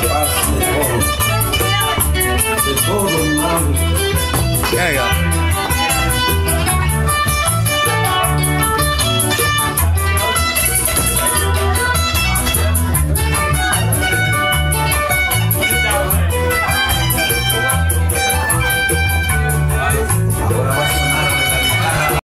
capaz de todo. De todo, hermano. Yeah, yeah.